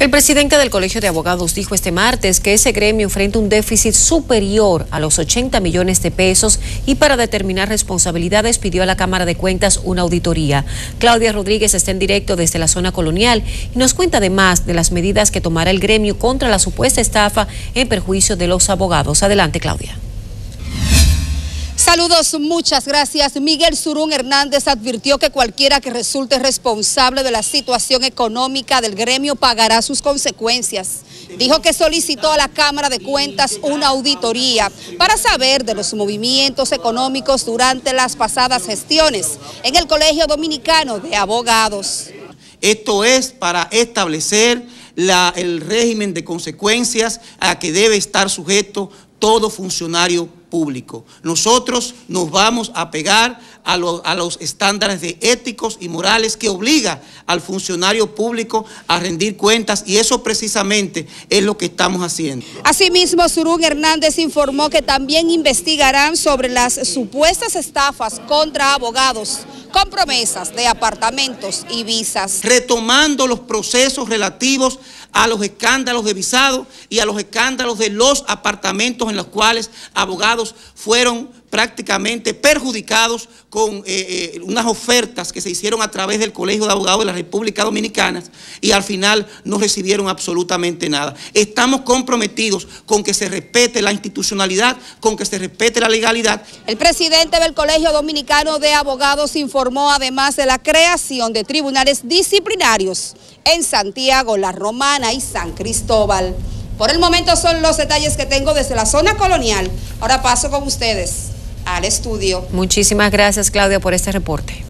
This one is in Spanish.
El presidente del Colegio de Abogados dijo este martes que ese gremio enfrenta un déficit superior a los 80 millones de pesos y para determinar responsabilidades pidió a la Cámara de Cuentas una auditoría. Claudia Rodríguez está en directo desde la zona colonial y nos cuenta además de las medidas que tomará el gremio contra la supuesta estafa en perjuicio de los abogados. Adelante, Claudia. Saludos, muchas gracias. Miguel Surún Hernández advirtió que cualquiera que resulte responsable de la situación económica del gremio pagará sus consecuencias. Dijo que solicitó a la Cámara de Cuentas una auditoría para saber de los movimientos económicos durante las pasadas gestiones en el Colegio Dominicano de Abogados. Esto es para establecer el régimen de consecuencias a que debe estar sujeto todo funcionario. Nosotros nos vamos a pegar a, los estándares de éticos y morales que obliga al funcionario público a rendir cuentas y eso precisamente es lo que estamos haciendo. Asimismo, Surún Hernández informó que también investigarán sobre las supuestas estafas contra abogados con promesas de apartamentos y visas. Retomando los procesos relativos a los escándalos de visado y a los escándalos de los apartamentos en los cuales abogados fueron prácticamente perjudicados con eh, eh, unas ofertas que se hicieron a través del Colegio de Abogados de la República Dominicana y al final no recibieron absolutamente nada. Estamos comprometidos con que se respete la institucionalidad, con que se respete la legalidad. El presidente del Colegio Dominicano de Abogados informó además de la creación de tribunales disciplinarios en Santiago, La Romana y San Cristóbal. Por el momento son los detalles que tengo desde la zona colonial. Ahora paso con ustedes al estudio. Muchísimas gracias, Claudia, por este reporte.